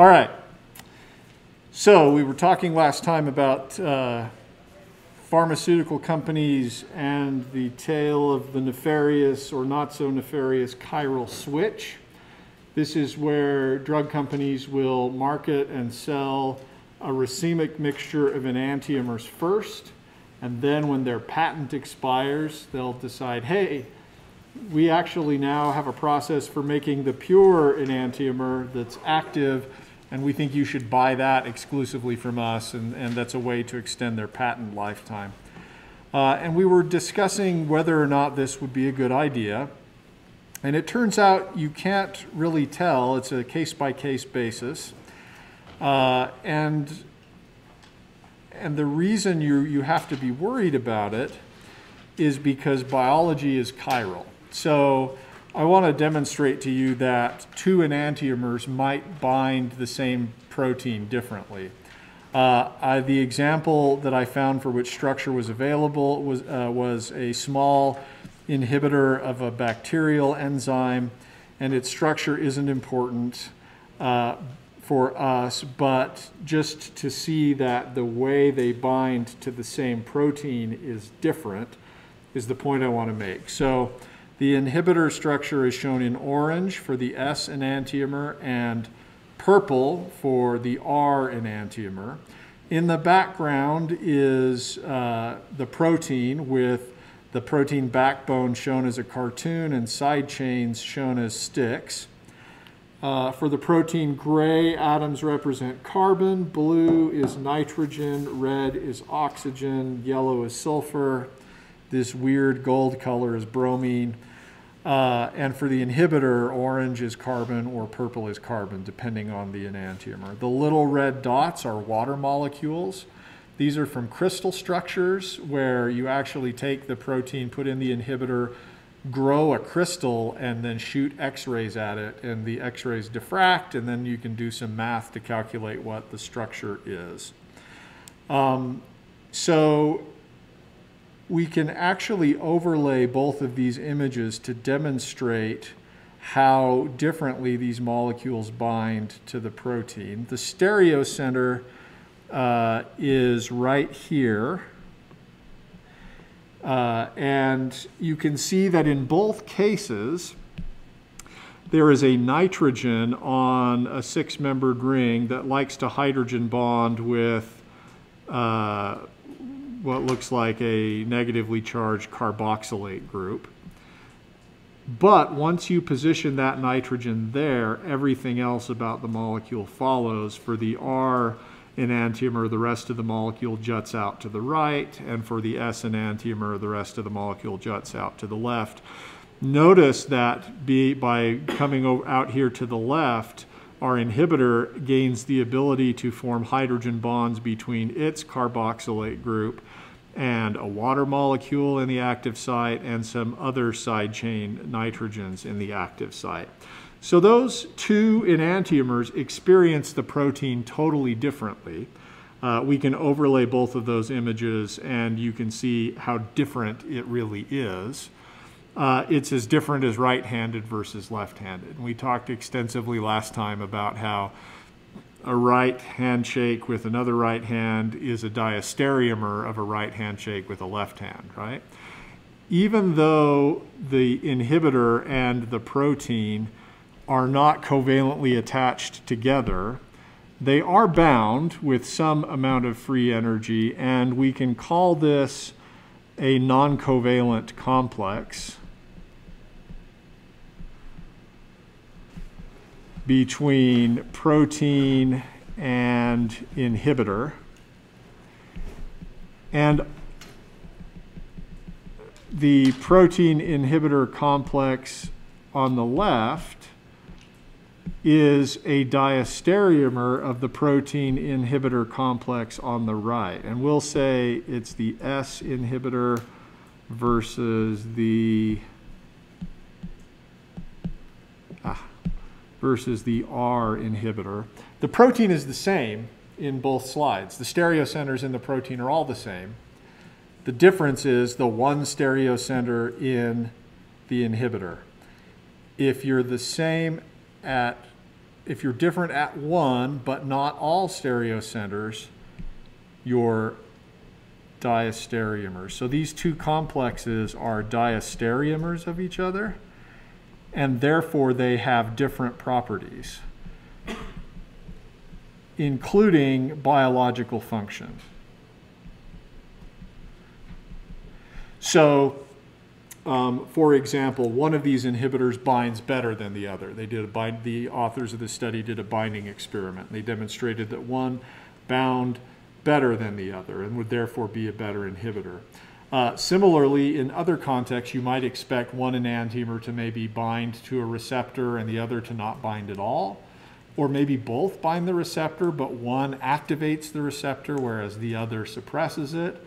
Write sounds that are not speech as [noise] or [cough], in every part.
All right. So we were talking last time about uh, pharmaceutical companies and the tale of the nefarious or not so nefarious chiral switch. This is where drug companies will market and sell a racemic mixture of enantiomers first, and then when their patent expires, they'll decide, hey, we actually now have a process for making the pure enantiomer that's active, and we think you should buy that exclusively from us, and, and that's a way to extend their patent lifetime. Uh, and we were discussing whether or not this would be a good idea. And it turns out you can't really tell. It's a case-by-case -case basis. Uh, and, and the reason you, you have to be worried about it is because biology is chiral. So I want to demonstrate to you that two enantiomers might bind the same protein differently. Uh, I, the example that I found for which structure was available was, uh, was a small inhibitor of a bacterial enzyme, and its structure isn't important uh, for us, but just to see that the way they bind to the same protein is different is the point I want to make. So the inhibitor structure is shown in orange for the S enantiomer and purple for the R enantiomer. In the background is uh, the protein with the protein backbone shown as a cartoon and side chains shown as sticks. Uh, for the protein, gray atoms represent carbon, blue is nitrogen, red is oxygen, yellow is sulfur, this weird gold color is bromine. Uh, and for the inhibitor, orange is carbon or purple is carbon, depending on the enantiomer. The little red dots are water molecules. These are from crystal structures where you actually take the protein, put in the inhibitor, grow a crystal, and then shoot x-rays at it. And the x-rays diffract, and then you can do some math to calculate what the structure is. Um, so we can actually overlay both of these images to demonstrate how differently these molecules bind to the protein. The stereo center uh, is right here. Uh, and you can see that in both cases, there is a nitrogen on a six-membered ring that likes to hydrogen bond with uh, what looks like a negatively charged carboxylate group. But once you position that nitrogen there, everything else about the molecule follows. For the R enantiomer, the rest of the molecule juts out to the right, and for the S enantiomer, the rest of the molecule juts out to the left. Notice that by coming out here to the left, our inhibitor gains the ability to form hydrogen bonds between its carboxylate group and a water molecule in the active site and some other side chain nitrogens in the active site. So those two enantiomers experience the protein totally differently. Uh, we can overlay both of those images and you can see how different it really is. Uh, it's as different as right-handed versus left-handed. We talked extensively last time about how a right handshake with another right hand is a diastereomer of a right handshake with a left hand, right? Even though the inhibitor and the protein are not covalently attached together, they are bound with some amount of free energy, and we can call this a non-covalent complex. Between protein and inhibitor. And the protein inhibitor complex on the left is a diastereomer of the protein inhibitor complex on the right. And we'll say it's the S inhibitor versus the versus the R inhibitor. The protein is the same in both slides. The stereo centers in the protein are all the same. The difference is the one stereo center in the inhibitor. If you're the same at if you're different at one, but not all stereocenters, you're diastereomers. So these two complexes are diastereomers of each other, and therefore they have different properties, including biological function. So, um, for example, one of these inhibitors binds better than the other. They did a bind, the authors of the study did a binding experiment. They demonstrated that one bound better than the other and would therefore be a better inhibitor. Uh, similarly, in other contexts, you might expect one enantiomer to maybe bind to a receptor and the other to not bind at all. Or maybe both bind the receptor, but one activates the receptor whereas the other suppresses it.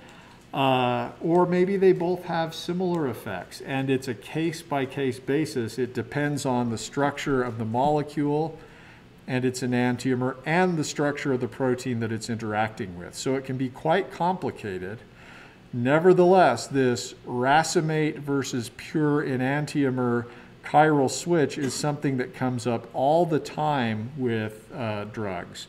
Uh, or maybe they both have similar effects, and it's a case by case basis. It depends on the structure of the molecule and its enantiomer and the structure of the protein that it's interacting with. So it can be quite complicated. Nevertheless, this racemate versus pure enantiomer chiral switch is something that comes up all the time with uh, drugs.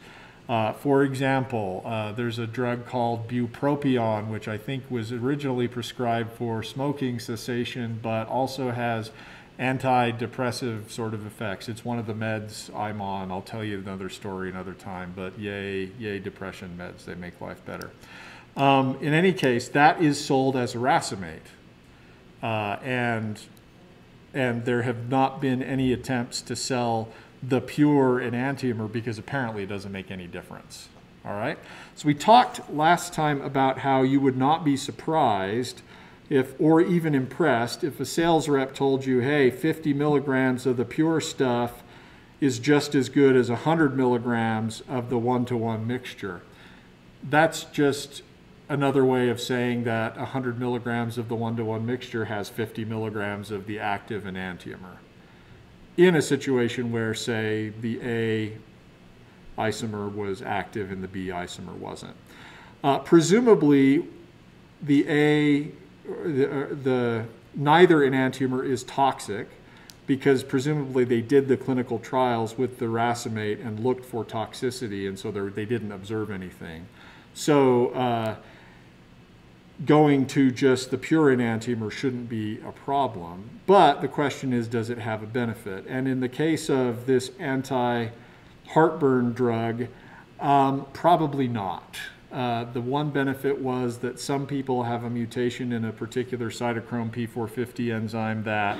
Uh, for example, uh, there's a drug called bupropion, which I think was originally prescribed for smoking cessation, but also has antidepressive sort of effects. It's one of the meds I'm on. I'll tell you another story another time, but yay, yay, depression meds. They make life better. Um, in any case, that is sold as a racemate. Uh, and, and there have not been any attempts to sell the pure enantiomer because apparently it doesn't make any difference. All right? So we talked last time about how you would not be surprised if, or even impressed if a sales rep told you, hey, 50 milligrams of the pure stuff is just as good as 100 milligrams of the one-to-one mixture. That's just another way of saying that 100 milligrams of the one-to-one mixture has 50 milligrams of the active enantiomer in a situation where, say, the A isomer was active and the B isomer wasn't. Uh, presumably, the A, the, uh, the neither enantiomer is toxic because presumably they did the clinical trials with the racemate and looked for toxicity, and so they didn't observe anything. So uh, going to just the pure enantiomer shouldn't be a problem. But the question is, does it have a benefit? And in the case of this anti-heartburn drug, um, probably not. Uh, the one benefit was that some people have a mutation in a particular cytochrome P450 enzyme that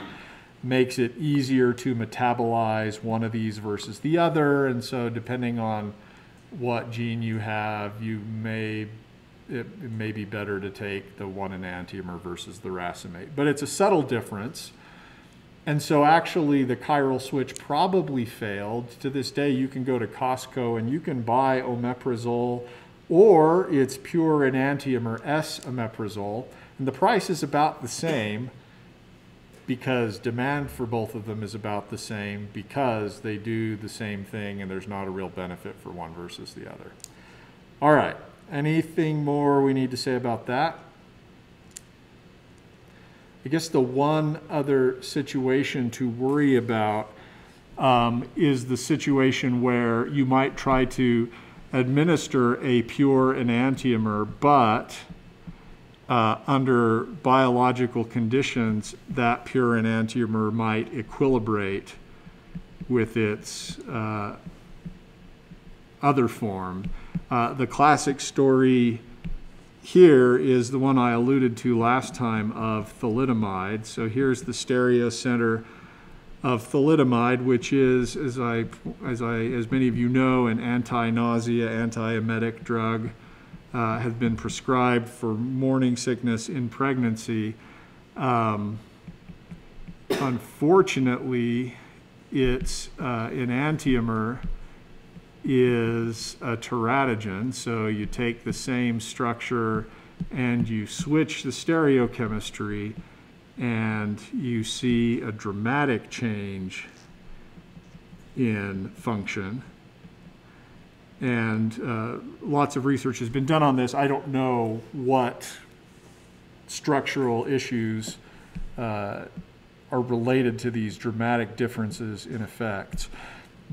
makes it easier to metabolize one of these versus the other. And so depending on what gene you have, you may it, it, may be better to take the one enantiomer versus the racemate. But it's a subtle difference. And so actually the chiral switch probably failed. To this day, you can go to Costco and you can buy omeprazole or it's pure enantiomer S omeprazole. And the price is about the same because demand for both of them is about the same because they do the same thing and there's not a real benefit for one versus the other. All right. Anything more we need to say about that? I guess the one other situation to worry about um, is the situation where you might try to administer a pure enantiomer, but uh, under biological conditions, that pure enantiomer might equilibrate with its uh, other form. Uh, the classic story here is the one I alluded to last time of thalidomide. So here's the stereocenter of thalidomide, which is, as I, as I, as many of you know, an anti-nausea, anti-emetic drug, uh, has been prescribed for morning sickness in pregnancy. Um, unfortunately, its uh, enantiomer is a teratogen. So you take the same structure and you switch the stereochemistry and you see a dramatic change in function. And uh, lots of research has been done on this. I don't know what structural issues uh, are related to these dramatic differences in effects.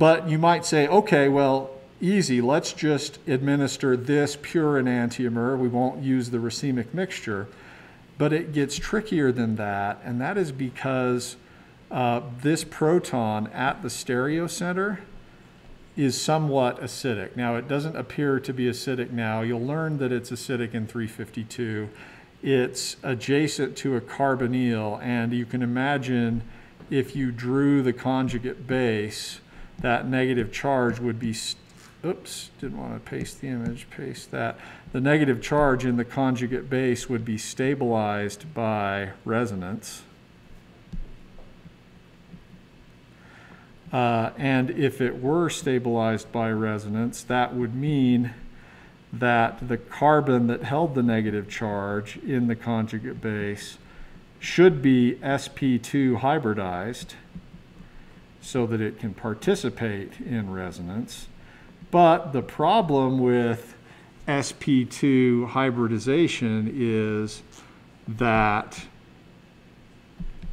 But you might say, okay, well, easy, let's just administer this pure enantiomer. We won't use the racemic mixture. But it gets trickier than that, and that is because uh, this proton at the stereocenter is somewhat acidic. Now, it doesn't appear to be acidic now. You'll learn that it's acidic in 352. It's adjacent to a carbonyl, and you can imagine if you drew the conjugate base, that negative charge would be, oops, didn't want to paste the image, paste that. The negative charge in the conjugate base would be stabilized by resonance. Uh, and if it were stabilized by resonance, that would mean that the carbon that held the negative charge in the conjugate base should be sp2 hybridized so that it can participate in resonance. But the problem with sp2 hybridization is that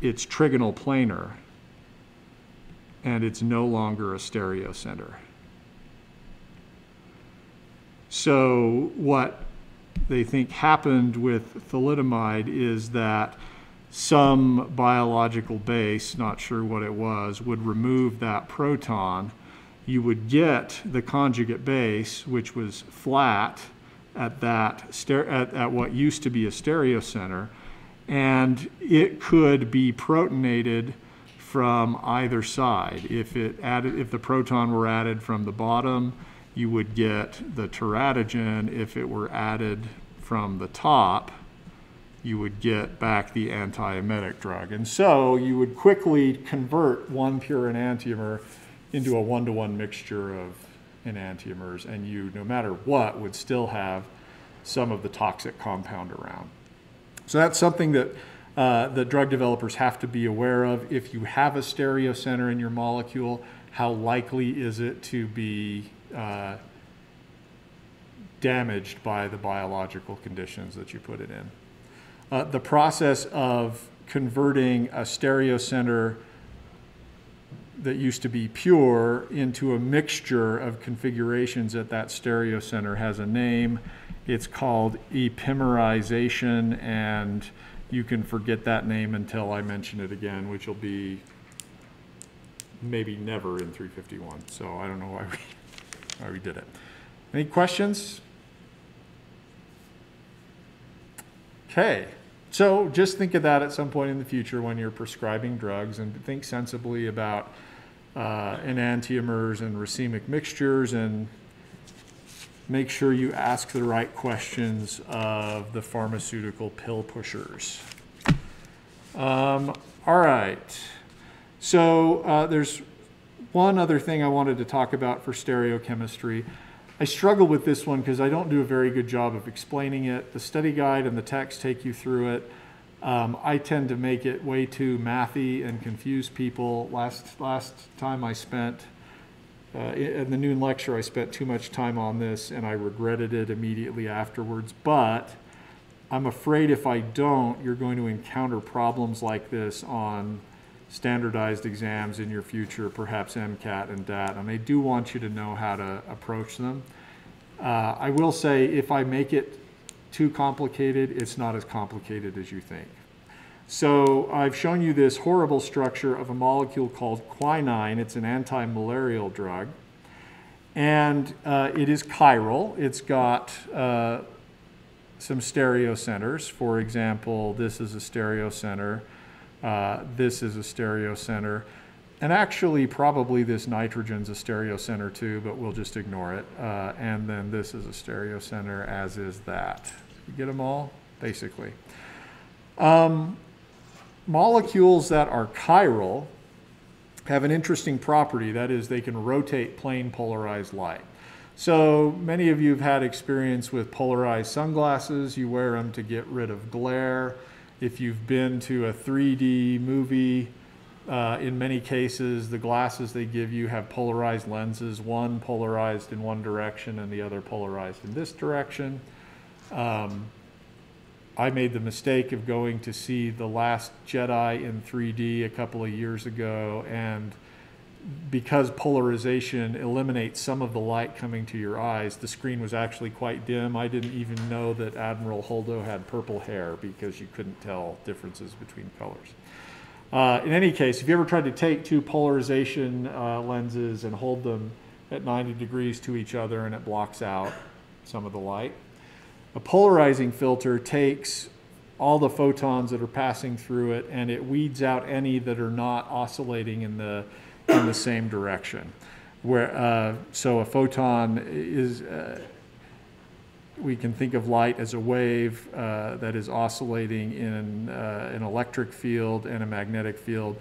it's trigonal planar and it's no longer a stereocenter. So what they think happened with thalidomide is that some biological base, not sure what it was, would remove that proton. You would get the conjugate base, which was flat at that at, at what used to be a stereocenter, and it could be protonated from either side. If it added, if the proton were added from the bottom, you would get the teratogen. If it were added from the top, you would get back the antiemetic drug. And so you would quickly convert one pure enantiomer into a one-to-one mixture of enantiomers, and you, no matter what, would still have some of the toxic compound around. So that's something that uh, that drug developers have to be aware of. If you have a stereocenter in your molecule, how likely is it to be uh, damaged by the biological conditions that you put it in? Uh, the process of converting a stereocenter that used to be pure into a mixture of configurations at that stereocenter has a name. It's called epimerization and you can forget that name until I mention it again, which will be maybe never in 351. So I don't know why we, why we did it. Any questions? Okay, so just think of that at some point in the future when you're prescribing drugs and think sensibly about uh, enantiomers and racemic mixtures and make sure you ask the right questions of the pharmaceutical pill pushers. Um, all right. So uh, there's one other thing I wanted to talk about for stereochemistry. I struggle with this one because I don't do a very good job of explaining it. The study guide and the text take you through it. Um, I tend to make it way too mathy and confuse people. Last last time I spent uh, in the noon lecture, I spent too much time on this and I regretted it immediately afterwards. But I'm afraid if I don't, you're going to encounter problems like this on standardized exams in your future, perhaps MCAT and DAT, and they do want you to know how to approach them. Uh, I will say if I make it too complicated, it's not as complicated as you think. So I've shown you this horrible structure of a molecule called quinine. It's an anti-malarial drug. And uh, it is chiral. It's got uh, some stereocenters. For example, this is a stereocenter. Uh, this is a stereo center. And actually, probably this nitrogen's a stereo center too, but we'll just ignore it. Uh, and then this is a stereo center, as is that. You get them all, basically. Um, molecules that are chiral have an interesting property. That is, they can rotate plane polarized light. So many of you have had experience with polarized sunglasses. You wear them to get rid of glare. If you've been to a 3D movie, uh, in many cases, the glasses they give you have polarized lenses, one polarized in one direction and the other polarized in this direction. Um, I made the mistake of going to see The Last Jedi in 3D a couple of years ago, and because polarization eliminates some of the light coming to your eyes, the screen was actually quite dim. I didn't even know that Admiral Holdo had purple hair because you couldn't tell differences between colors. Uh, in any case, if you ever tried to take two polarization uh, lenses and hold them at 90 degrees to each other and it blocks out some of the light, a polarizing filter takes all the photons that are passing through it and it weeds out any that are not oscillating in the in the same direction. Where uh, so a photon is uh, we can think of light as a wave uh, that is oscillating in uh, an electric field and a magnetic field.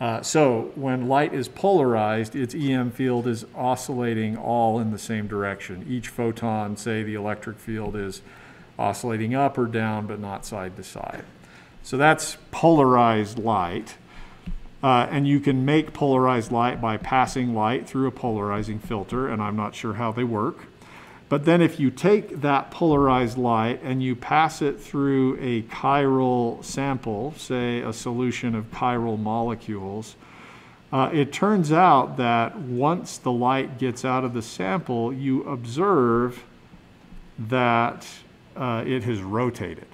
Uh, so when light is polarized, its EM field is oscillating all in the same direction. Each photon, say the electric field is oscillating up or down, but not side to side. So that's polarized light. Uh, and you can make polarized light by passing light through a polarizing filter, and I'm not sure how they work. But then if you take that polarized light and you pass it through a chiral sample, say a solution of chiral molecules, uh, it turns out that once the light gets out of the sample, you observe that uh, it has rotated.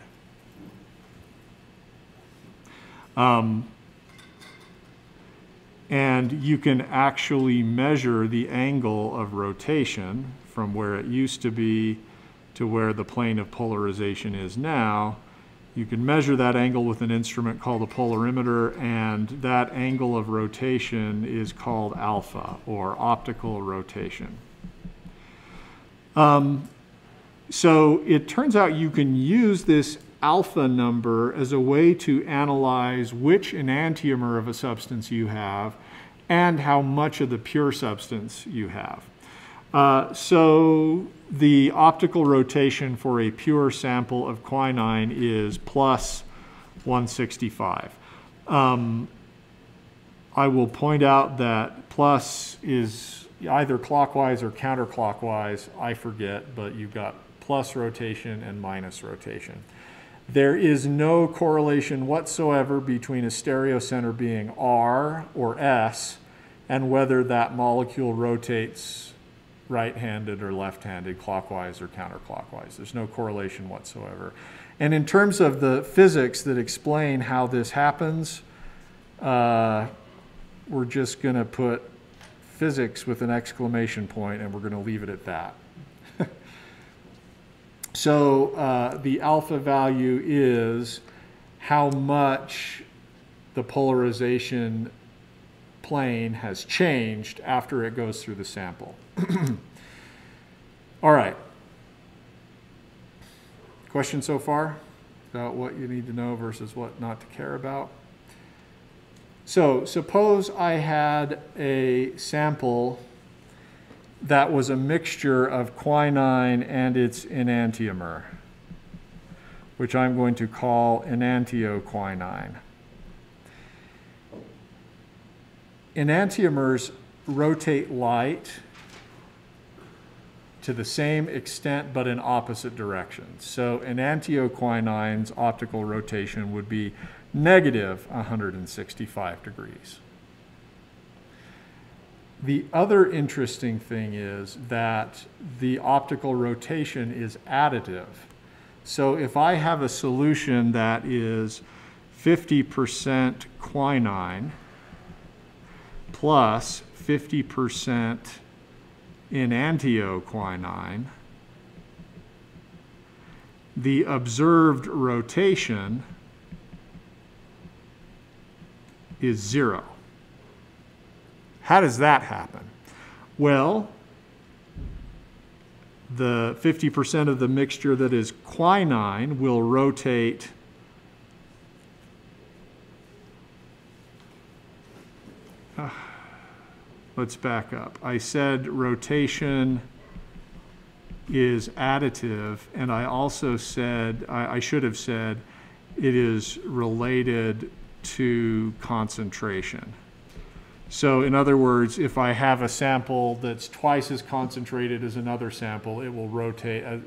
Um, and you can actually measure the angle of rotation from where it used to be to where the plane of polarization is now. You can measure that angle with an instrument called a polarimeter, and that angle of rotation is called alpha, or optical rotation. Um, so it turns out you can use this alpha number as a way to analyze which enantiomer of a substance you have and how much of the pure substance you have. Uh, so the optical rotation for a pure sample of quinine is plus 165. Um, I will point out that plus is either clockwise or counterclockwise. I forget, but you've got plus rotation and minus rotation. There is no correlation whatsoever between a stereocenter being R or S and whether that molecule rotates right-handed or left-handed, clockwise or counterclockwise. There's no correlation whatsoever. And in terms of the physics that explain how this happens, uh, we're just going to put physics with an exclamation point and we're going to leave it at that. So uh, the alpha value is how much the polarization plane has changed after it goes through the sample. [clears throat] All right. Question so far about what you need to know versus what not to care about? So suppose I had a sample that was a mixture of quinine and its enantiomer, which I'm going to call enantioquinine. Enantiomers rotate light to the same extent but in opposite directions. So enantioquinine's optical rotation would be negative 165 degrees. The other interesting thing is that the optical rotation is additive. So if I have a solution that is 50% quinine plus 50% enantioquinine, the observed rotation is zero. How does that happen? Well, the 50% of the mixture that is quinine will rotate uh, [sighs] let's back up. I said rotation is additive, and I also said, I, I should have said, it is related to concentration. So in other words, if I have a sample that's twice as concentrated as another sample, it will rotate. Uh,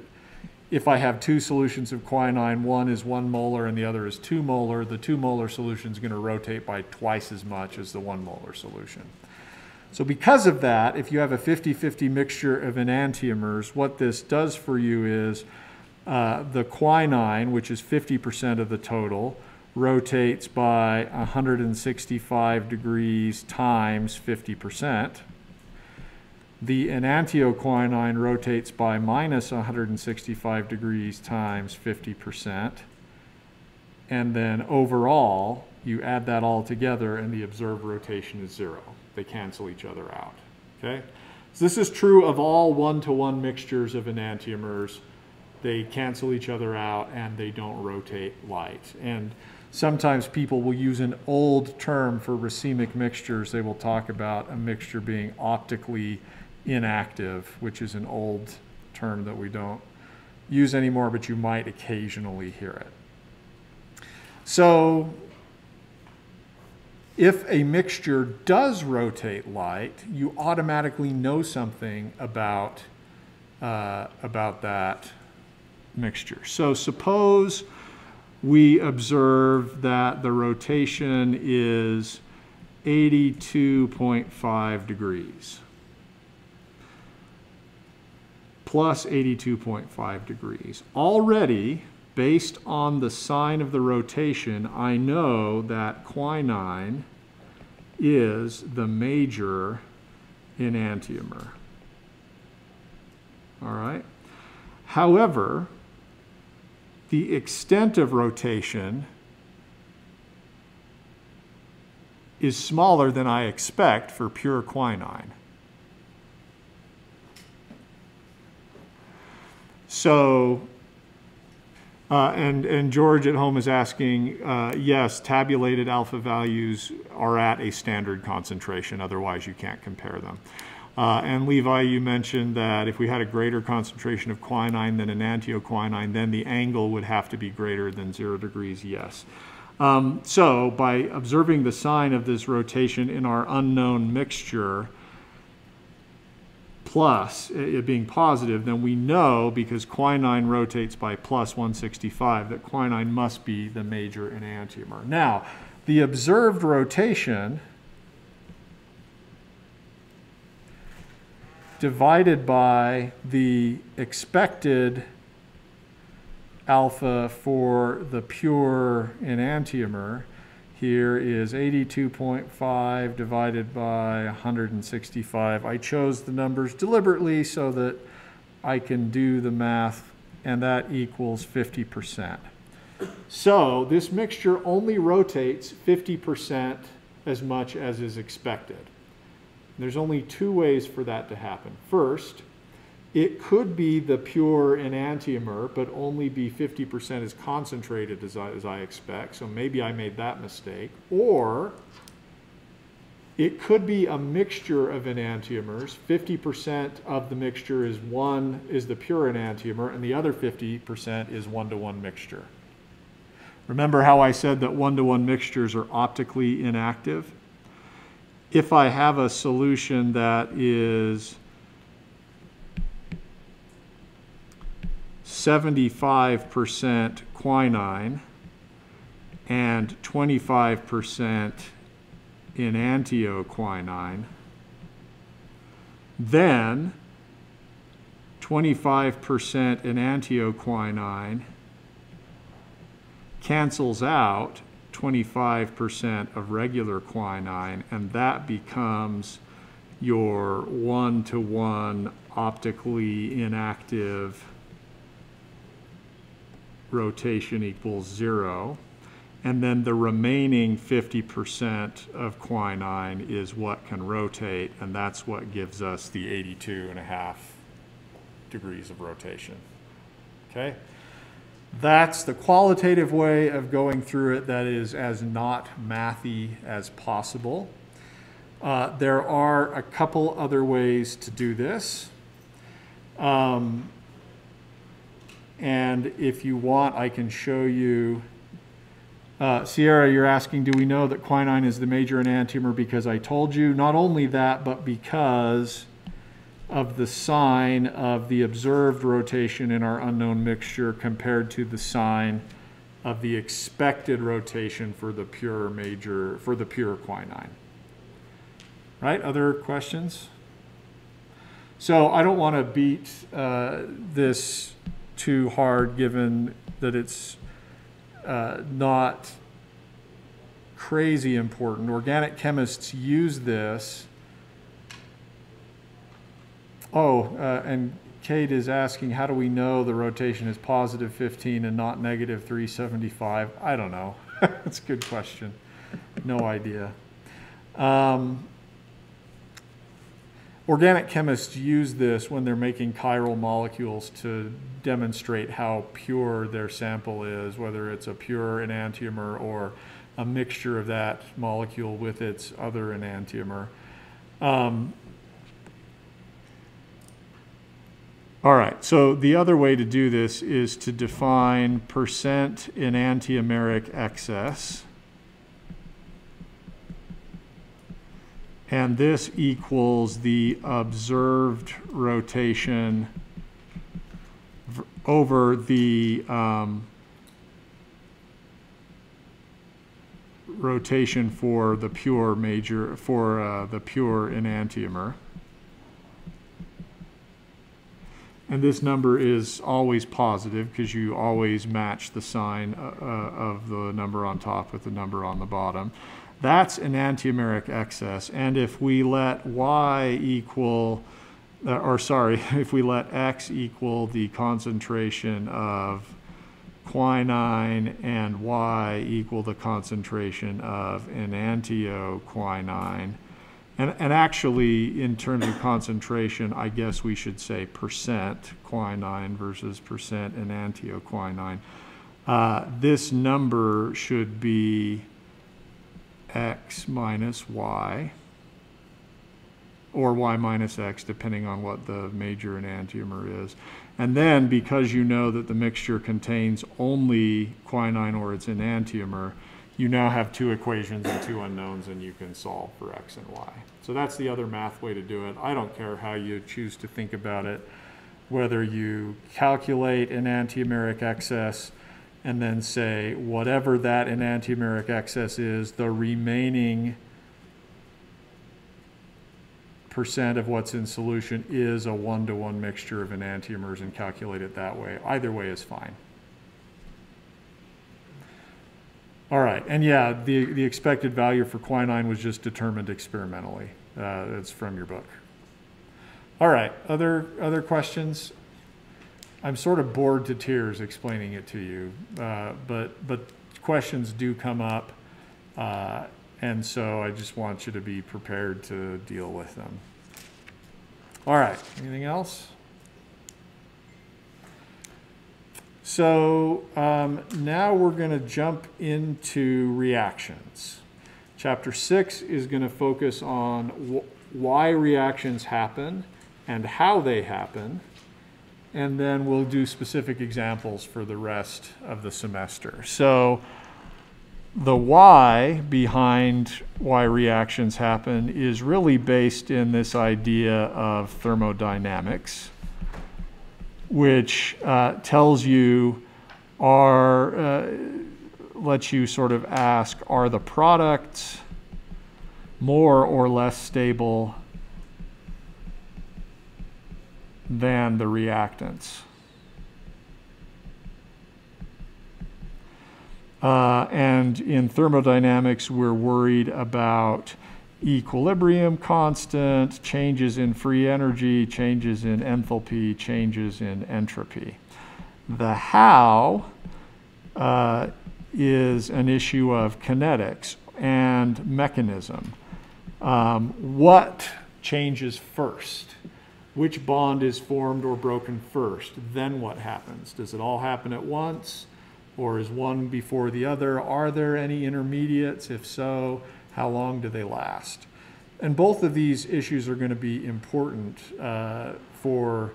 if I have two solutions of quinine, one is one molar and the other is two molar, the two molar solution is going to rotate by twice as much as the one molar solution. So because of that, if you have a 50-50 mixture of enantiomers, what this does for you is uh, the quinine, which is 50% of the total, rotates by 165 degrees times 50%. The enantioquinine rotates by minus 165 degrees times 50%. And then overall, you add that all together and the observed rotation is zero. They cancel each other out, okay? So this is true of all one-to-one -one mixtures of enantiomers. They cancel each other out and they don't rotate light. And sometimes people will use an old term for racemic mixtures. They will talk about a mixture being optically inactive, which is an old term that we don't use anymore, but you might occasionally hear it. So if a mixture does rotate light, you automatically know something about, uh, about that mixture. So suppose we observe that the rotation is 82.5 degrees plus 82.5 degrees. Already, based on the sign of the rotation, I know that quinine is the major enantiomer. All right? However, the extent of rotation is smaller than I expect for pure quinine. So, uh, and, and George at home is asking, uh, yes, tabulated alpha values are at a standard concentration, otherwise you can't compare them. Uh, and Levi, you mentioned that if we had a greater concentration of quinine than enantioquinine, then the angle would have to be greater than zero degrees, yes. Um, so by observing the sign of this rotation in our unknown mixture, plus, it being positive, then we know because quinine rotates by plus 165 that quinine must be the major enantiomer. Now, the observed rotation divided by the expected alpha for the pure enantiomer here is 82.5 divided by 165. I chose the numbers deliberately so that I can do the math, and that equals 50%. So this mixture only rotates 50% as much as is expected. There's only two ways for that to happen. First, it could be the pure enantiomer, but only be 50% as concentrated as I, as I expect. So maybe I made that mistake. Or it could be a mixture of enantiomers. 50% of the mixture is one is the pure enantiomer, and the other 50% is one-to-one -one mixture. Remember how I said that one-to-one -one mixtures are optically inactive? If I have a solution that is 75% quinine and 25% enantioquinine. Then 25% enantioquinine cancels out 25% of regular quinine, and that becomes your one to one optically inactive rotation equals zero. And then the remaining 50% of quinine is what can rotate, and that's what gives us the 82 and a half degrees of rotation. Okay? That's the qualitative way of going through it that is as not mathy as possible. Uh, there are a couple other ways to do this. Um, and if you want, I can show you. Uh, Sierra, you're asking, do we know that quinine is the major enantiomer because I told you? Not only that, but because of the sign of the observed rotation in our unknown mixture compared to the sign of the expected rotation for the pure major, for the pure quinine. Right? Other questions? So I don't want to beat uh, this too hard, given that it's uh, not crazy important. Organic chemists use this. Oh, uh, and Kate is asking, how do we know the rotation is positive 15 and not negative 375? I don't know. [laughs] That's a good question. No idea. Um, organic chemists use this when they're making chiral molecules to demonstrate how pure their sample is, whether it's a pure enantiomer or a mixture of that molecule with its other enantiomer. Um, all right, so the other way to do this is to define percent enantiomeric excess. And this equals the observed rotation over the um, rotation for the pure major, for uh, the pure enantiomer. And this number is always positive because you always match the sign uh, uh, of the number on top with the number on the bottom. That's enantiomeric excess. And if we let y equal, uh, or sorry, [laughs] if we let x equal the concentration of quinine and Y equal the concentration of enantioquinine. And, and actually, in terms of concentration, I guess we should say percent quinine versus percent enantioquinine. Uh, this number should be x minus y or y minus x, depending on what the major enantiomer is. And then, because you know that the mixture contains only quinine or its enantiomer, you now have two equations and two unknowns, and you can solve for x and y. So that's the other math way to do it. I don't care how you choose to think about it, whether you calculate enantiomeric excess and then say whatever that enantiomeric excess is, the remaining percent of what's in solution is a one-to-one mixture of enantiomers and calculate it that way. Either way is fine. All right, and yeah, the, the expected value for quinine was just determined experimentally. Uh, it's from your book. All right, other, other questions? I'm sort of bored to tears explaining it to you, uh, but, but questions do come up. Uh, and so I just want you to be prepared to deal with them. All right, anything else? So um, now we're going to jump into reactions. Chapter 6 is going to focus on wh why reactions happen and how they happen. And then we'll do specific examples for the rest of the semester. So the why behind why reactions happen is really based in this idea of thermodynamics, which uh, tells you are, uh, lets you sort of ask, are the products more or less stable than the reactants? Uh, and in thermodynamics, we're worried about equilibrium constant, changes in free energy, changes in enthalpy, changes in entropy. The how uh, is an issue of kinetics and mechanism. Um, what changes first? Which bond is formed or broken first? Then what happens? Does it all happen at once? or is one before the other? Are there any intermediates? If so, how long do they last? And both of these issues are going to be important uh, for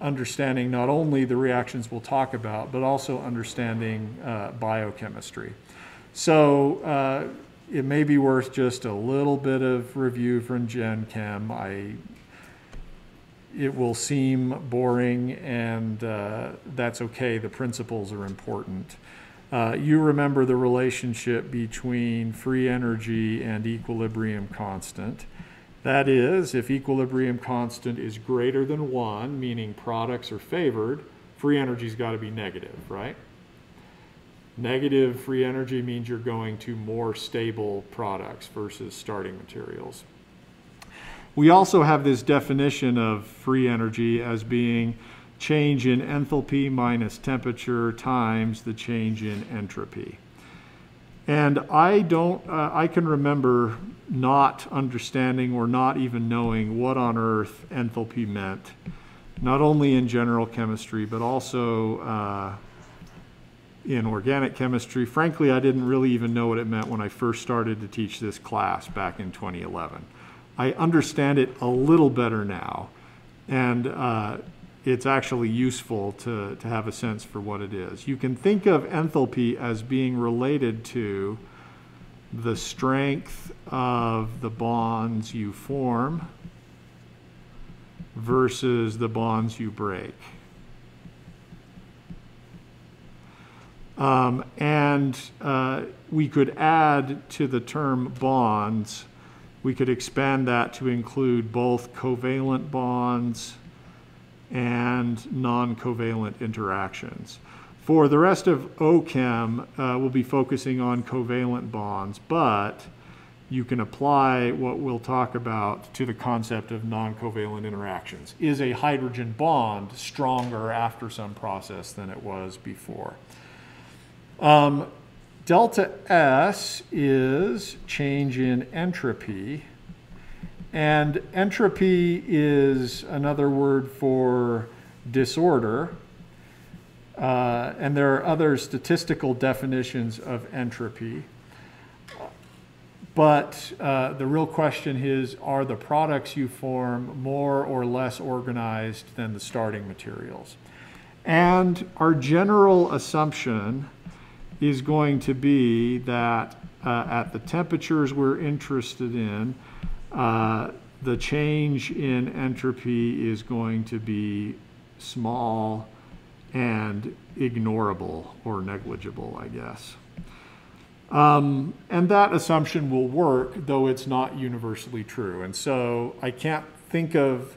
understanding not only the reactions we'll talk about, but also understanding uh, biochemistry. So uh, it may be worth just a little bit of review from Gen Chem. I it will seem boring, and uh, that's okay. The principles are important. Uh, you remember the relationship between free energy and equilibrium constant. That is, if equilibrium constant is greater than one, meaning products are favored, free energy's got to be negative, right? Negative free energy means you're going to more stable products versus starting materials. We also have this definition of free energy as being change in enthalpy minus temperature times the change in entropy. And I don't, uh, I can remember not understanding or not even knowing what on earth enthalpy meant, not only in general chemistry, but also uh, in organic chemistry. Frankly, I didn't really even know what it meant when I first started to teach this class back in 2011. I understand it a little better now, and uh, it's actually useful to, to have a sense for what it is. You can think of enthalpy as being related to the strength of the bonds you form versus the bonds you break. Um, and uh, we could add to the term bonds, we could expand that to include both covalent bonds and non-covalent interactions. For the rest of OCHEM, uh, we'll be focusing on covalent bonds, but you can apply what we'll talk about to the concept of non-covalent interactions. Is a hydrogen bond stronger after some process than it was before? Um, delta S is change in entropy. And entropy is another word for disorder. Uh, and there are other statistical definitions of entropy. But uh, the real question is are the products you form more or less organized than the starting materials? And our general assumption is going to be that uh, at the temperatures we're interested in, uh, the change in entropy is going to be small and ignorable or negligible, I guess. Um, and that assumption will work, though it's not universally true. And so I can't think of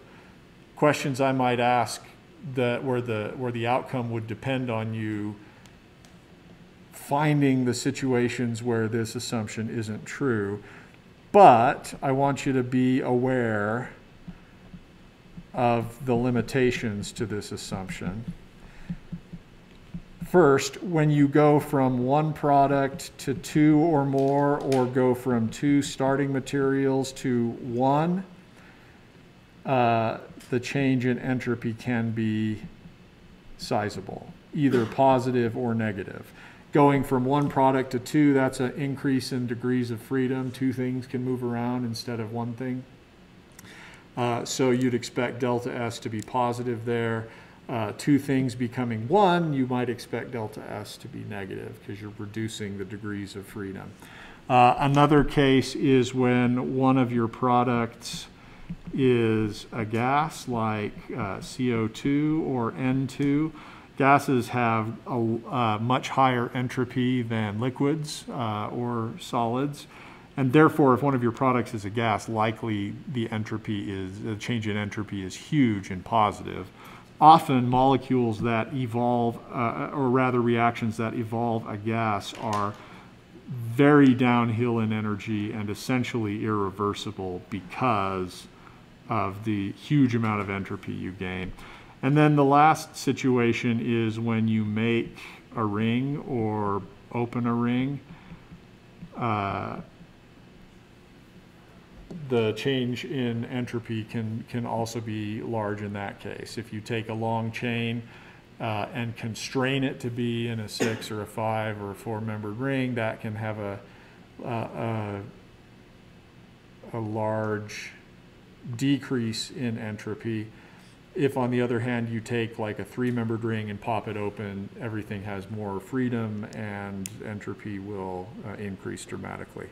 questions I might ask that where the where the outcome would depend on you finding the situations where this assumption isn't true. But I want you to be aware of the limitations to this assumption. First, when you go from one product to two or more, or go from two starting materials to one, uh, the change in entropy can be sizable, either positive or negative going from one product to two, that's an increase in degrees of freedom. Two things can move around instead of one thing. Uh, so you'd expect delta S to be positive there. Uh, two things becoming one, you might expect delta S to be negative because you're reducing the degrees of freedom. Uh, another case is when one of your products is a gas like uh, CO2 or N2 Gases have a, a much higher entropy than liquids uh, or solids. And therefore, if one of your products is a gas, likely the entropy is, the change in entropy is huge and positive. Often molecules that evolve, uh, or rather reactions that evolve a gas are very downhill in energy and essentially irreversible because of the huge amount of entropy you gain. And then the last situation is when you make a ring or open a ring. Uh, the change in entropy can, can also be large in that case. If you take a long chain uh, and constrain it to be in a six or a five or a four membered ring, that can have a, a, a large decrease in entropy. If on the other hand you take like a three membered ring and pop it open, everything has more freedom and entropy will uh, increase dramatically.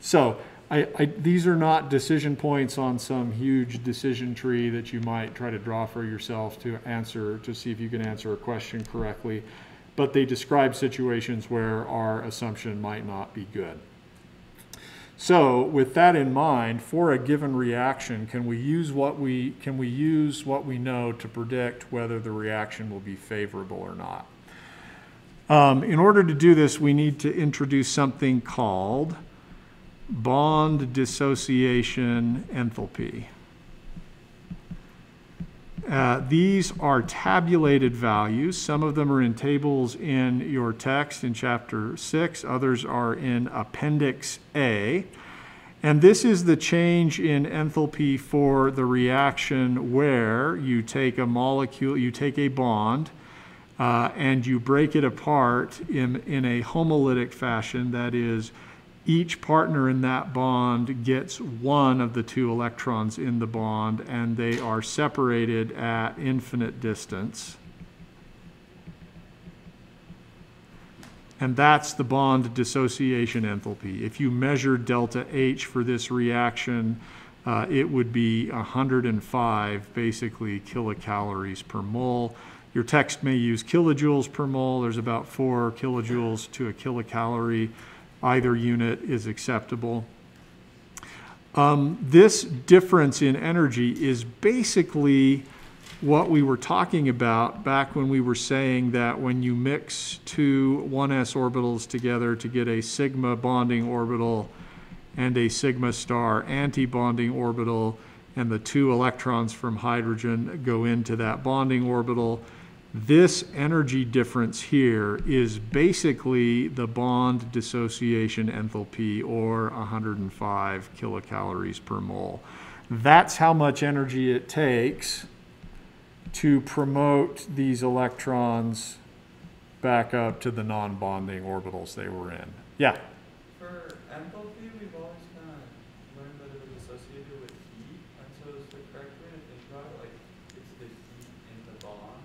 So I, I, these are not decision points on some huge decision tree that you might try to draw for yourself to answer, to see if you can answer a question correctly, but they describe situations where our assumption might not be good. So with that in mind, for a given reaction, can we use what we, can we use what we know to predict whether the reaction will be favorable or not? Um, in order to do this, we need to introduce something called bond dissociation enthalpy. Uh, these are tabulated values. Some of them are in tables in your text in chapter 6, others are in Appendix A. And this is the change in enthalpy for the reaction where you take a molecule, you take a bond, uh, and you break it apart in, in a homolytic fashion, that is, each partner in that bond gets one of the two electrons in the bond, and they are separated at infinite distance. And that's the bond dissociation enthalpy. If you measure delta H for this reaction, uh, it would be 105 basically kilocalories per mole. Your text may use kilojoules per mole. There's about four kilojoules to a kilocalorie. Either unit is acceptable. Um, this difference in energy is basically what we were talking about back when we were saying that when you mix two 1s orbitals together to get a sigma bonding orbital and a sigma star anti-bonding orbital, and the two electrons from hydrogen go into that bonding orbital, this energy difference here is basically the bond dissociation enthalpy, or 105 kilocalories per mole. That's how much energy it takes to promote these electrons back up to the non-bonding orbitals they were in. Yeah? For enthalpy, we've always kind of learned that it was associated with heat, and so is the correct way to think about it, like, it's the heat in the bond?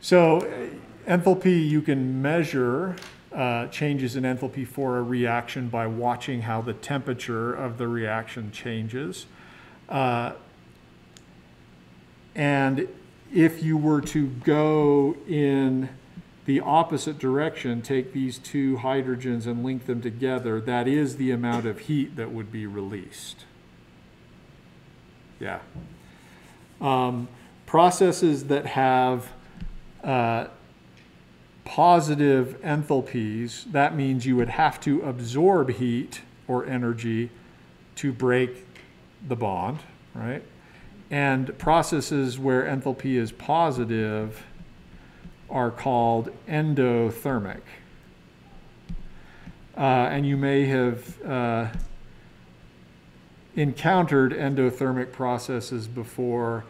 So uh, enthalpy, you can measure uh, changes in enthalpy for a reaction by watching how the temperature of the reaction changes. Uh, and if you were to go in the opposite direction, take these two hydrogens and link them together, that is the amount of heat that would be released. Yeah. Um, processes that have positive enthalpies, that means you would have to absorb heat or energy to break the bond, right? And processes where enthalpy is positive are called endothermic. Uh, and you may have uh, encountered endothermic processes before.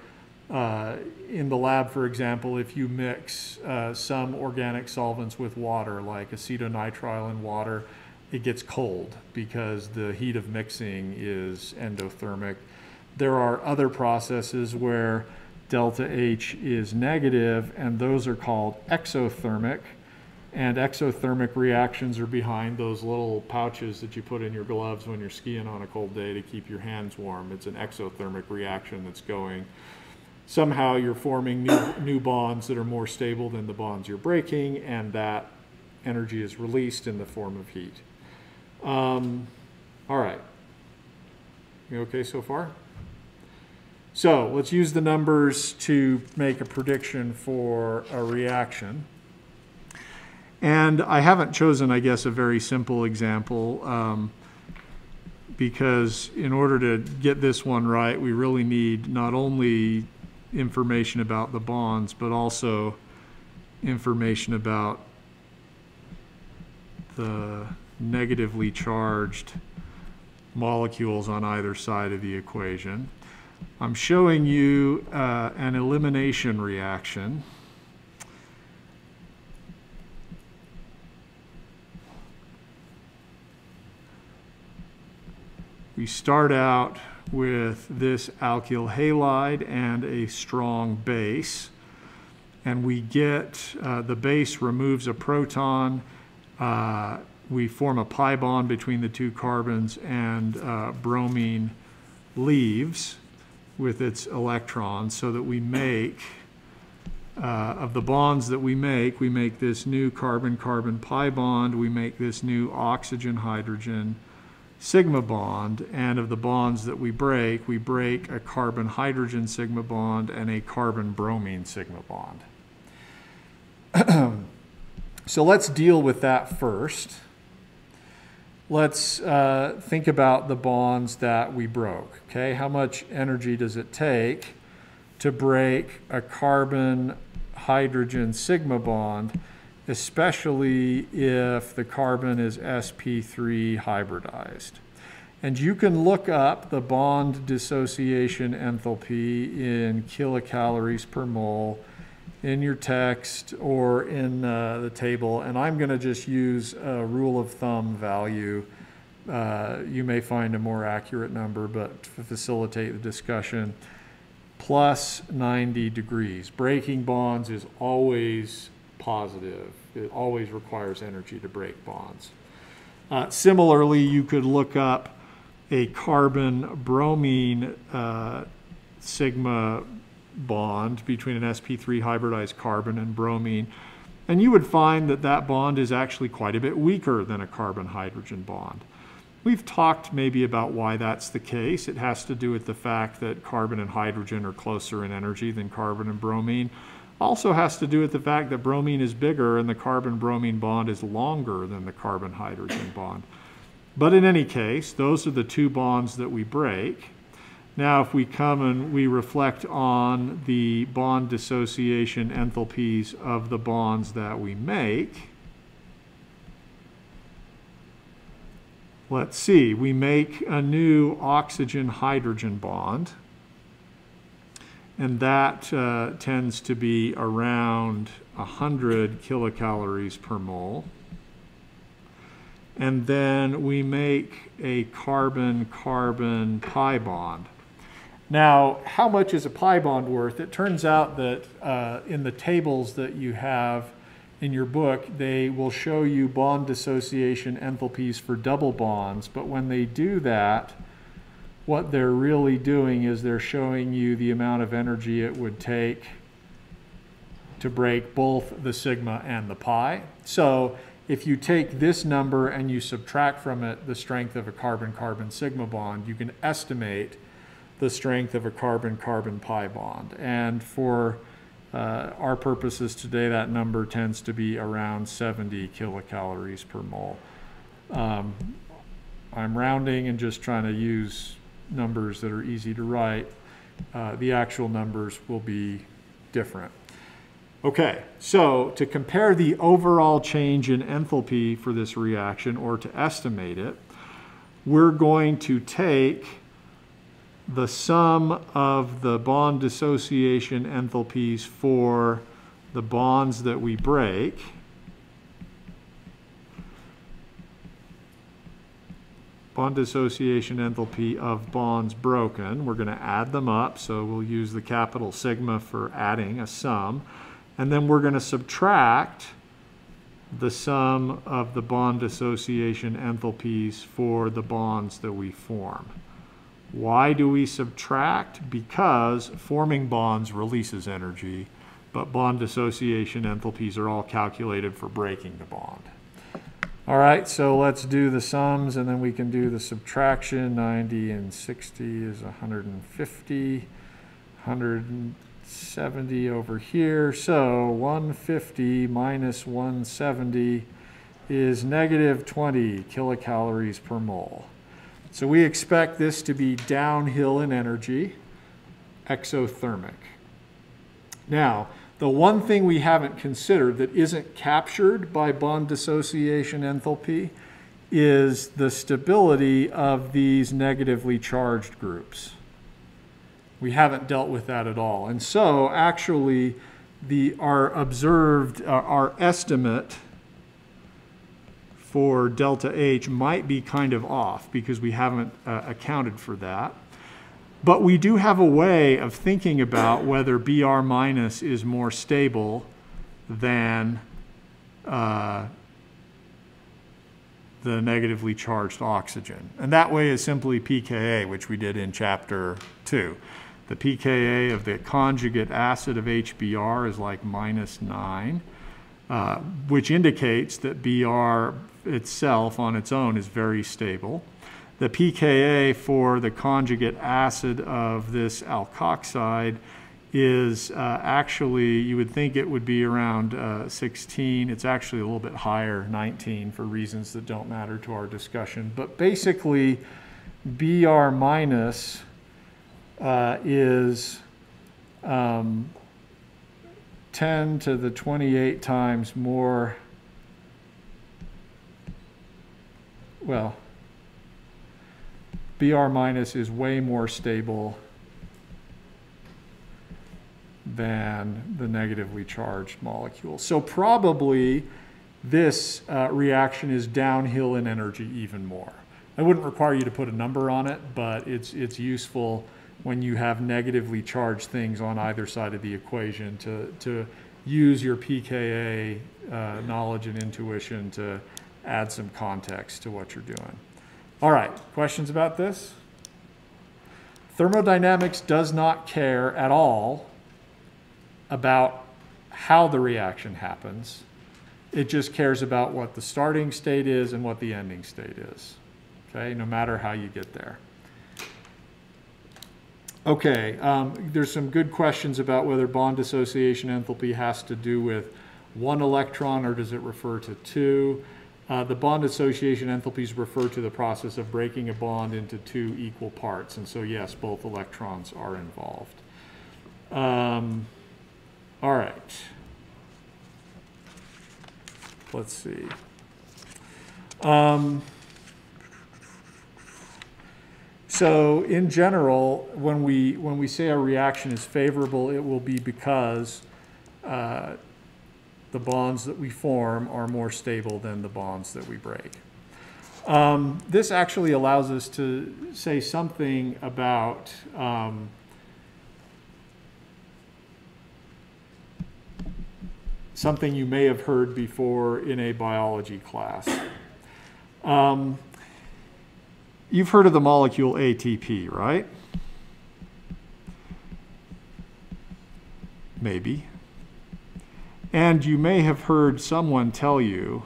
Uh, in the lab, for example, if you mix uh, some organic solvents with water, like acetonitrile and water, it gets cold because the heat of mixing is endothermic. There are other processes where delta H is negative, and those are called exothermic. And exothermic reactions are behind those little pouches that you put in your gloves when you're skiing on a cold day to keep your hands warm. It's an exothermic reaction that's going. Somehow you're forming new, new bonds that are more stable than the bonds you're breaking, and that energy is released in the form of heat. Um, all right. You okay so far? So let's use the numbers to make a prediction for a reaction. And I haven't chosen, I guess, a very simple example um, because in order to get this one right, we really need not only information about the bonds, but also information about the negatively charged molecules on either side of the equation. I'm showing you uh, an elimination reaction. We start out with this alkyl halide and a strong base. And we get, uh, the base removes a proton. Uh, we form a pi bond between the two carbons and uh, bromine leaves with its electrons so that we make, uh, of the bonds that we make, we make this new carbon-carbon pi bond, we make this new oxygen-hydrogen sigma bond, and of the bonds that we break, we break a carbon-hydrogen sigma bond and a carbon-bromine sigma bond. [clears throat] so let's deal with that first. Let's uh, think about the bonds that we broke. Okay, how much energy does it take to break a carbon-hydrogen sigma bond? Especially if the carbon is sp3 hybridized. And you can look up the bond dissociation enthalpy in kilocalories per mole in your text or in uh, the table. And I'm going to just use a rule of thumb value. Uh, you may find a more accurate number, but to facilitate the discussion, plus 90 degrees. Breaking bonds is always positive. It always requires energy to break bonds. Uh, similarly, you could look up a carbon-bromine uh, sigma bond between an sp3 hybridized carbon and bromine, and you would find that that bond is actually quite a bit weaker than a carbon-hydrogen bond. We've talked maybe about why that's the case. It has to do with the fact that carbon and hydrogen are closer in energy than carbon and bromine also has to do with the fact that bromine is bigger and the carbon-bromine bond is longer than the carbon-hydrogen bond. But in any case, those are the two bonds that we break. Now, if we come and we reflect on the bond dissociation enthalpies of the bonds that we make, let's see, we make a new oxygen-hydrogen bond and that uh, tends to be around 100 kilocalories per mole. And then we make a carbon-carbon pi bond. Now, how much is a pi bond worth? It turns out that uh, in the tables that you have in your book, they will show you bond dissociation enthalpies for double bonds, but when they do that, what they're really doing is they're showing you the amount of energy it would take to break both the sigma and the pi. So if you take this number and you subtract from it the strength of a carbon-carbon sigma bond, you can estimate the strength of a carbon-carbon pi bond. And for uh, our purposes today, that number tends to be around 70 kilocalories per mole. Um, I'm rounding and just trying to use numbers that are easy to write, uh, the actual numbers will be different. Okay, so to compare the overall change in enthalpy for this reaction or to estimate it, we're going to take the sum of the bond dissociation enthalpies for the bonds that we break bond dissociation enthalpy of bonds broken. We're going to add them up, so we'll use the capital sigma for adding a sum. And then we're going to subtract the sum of the bond dissociation enthalpies for the bonds that we form. Why do we subtract? Because forming bonds releases energy, but bond dissociation enthalpies are all calculated for breaking the bond. All right, so let's do the sums and then we can do the subtraction. 90 and 60 is 150. 170 over here. So 150 minus 170 is negative 20 kilocalories per mole. So we expect this to be downhill in energy, exothermic. Now, the one thing we haven't considered that isn't captured by bond dissociation enthalpy is the stability of these negatively charged groups. We haven't dealt with that at all. And so actually the, our observed, uh, our estimate for delta H might be kind of off because we haven't uh, accounted for that. But we do have a way of thinking about whether Br minus is more stable than uh, the negatively charged oxygen. And that way is simply pKa, which we did in chapter 2. The pKa of the conjugate acid of HBr is like minus 9, uh, which indicates that Br itself on its own is very stable. The pKa for the conjugate acid of this alkoxide is uh, actually, you would think it would be around uh, 16. It's actually a little bit higher, 19, for reasons that don't matter to our discussion. But basically, Br minus uh, is um, 10 to the 28 times more, well, Br minus is way more stable than the negatively charged molecule. So probably this uh, reaction is downhill in energy even more. I wouldn't require you to put a number on it, but it's, it's useful when you have negatively charged things on either side of the equation to, to use your pKa uh, knowledge and intuition to add some context to what you're doing. All right, questions about this? Thermodynamics does not care at all about how the reaction happens. It just cares about what the starting state is and what the ending state is. Okay, no matter how you get there. Okay, um, there's some good questions about whether bond dissociation enthalpy has to do with one electron or does it refer to two. Uh, the bond dissociation enthalpies refer to the process of breaking a bond into two equal parts. And so, yes, both electrons are involved. Um, all right. Let's see. Um, so in general, when we, when we say a reaction is favorable, it will be because uh, the bonds that we form are more stable than the bonds that we break. Um, this actually allows us to say something about um, something you may have heard before in a biology class. Um, you've heard of the molecule ATP, right? Maybe. And you may have heard someone tell you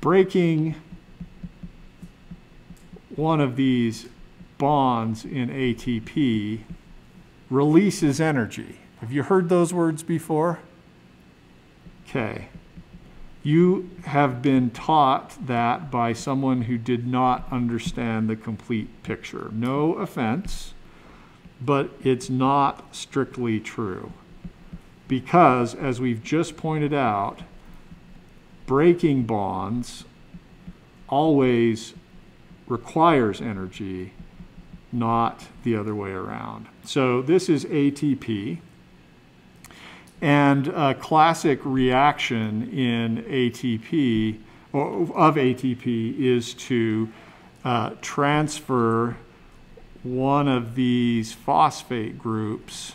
breaking one of these bonds in ATP releases energy. Have you heard those words before? Okay. You have been taught that by someone who did not understand the complete picture. No offense, but it's not strictly true. Because, as we've just pointed out, breaking bonds always requires energy, not the other way around. So this is ATP. And a classic reaction in ATP, or of ATP, is to uh, transfer one of these phosphate groups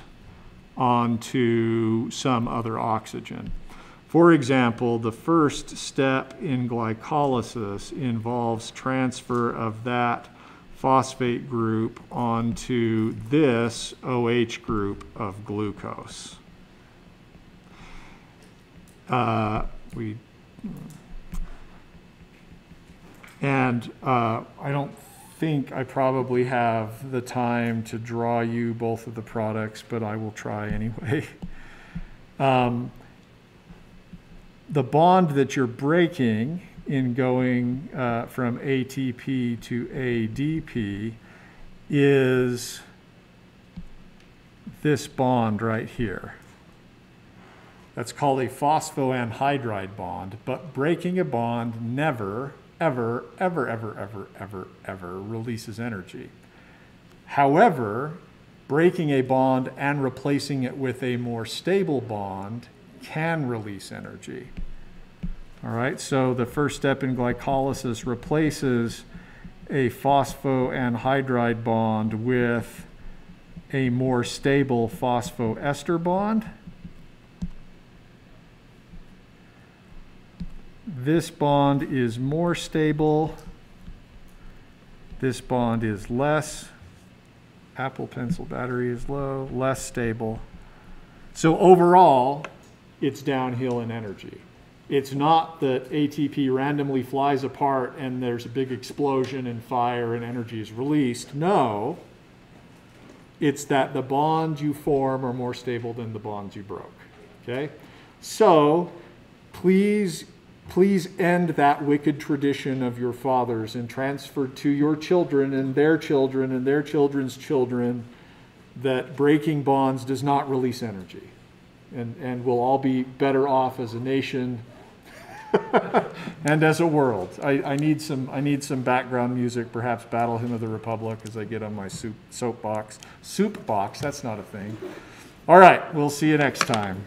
onto some other oxygen. For example, the first step in glycolysis involves transfer of that phosphate group onto this OH group of glucose. Uh, we and uh, I don't think I probably have the time to draw you both of the products, but I will try anyway. [laughs] um, the bond that you're breaking in going uh, from ATP to ADP is this bond right here. That's called a phosphoanhydride bond, but breaking a bond never, ever, ever, ever, ever, ever, ever releases energy. However, breaking a bond and replacing it with a more stable bond can release energy. All right, so the first step in glycolysis replaces a phosphoanhydride bond with a more stable phosphoester bond. This bond is more stable. This bond is less. Apple Pencil battery is low, less stable. So overall, it's downhill in energy. It's not that ATP randomly flies apart and there's a big explosion and fire and energy is released. No. It's that the bonds you form are more stable than the bonds you broke. Okay? So, please please end that wicked tradition of your fathers and transfer to your children and their children and their children's children that breaking bonds does not release energy. And, and we'll all be better off as a nation [laughs] and as a world. I, I, need some, I need some background music, perhaps Battle Hymn of the Republic as I get on my soup, soapbox. Soup box, that's not a thing. All right, we'll see you next time.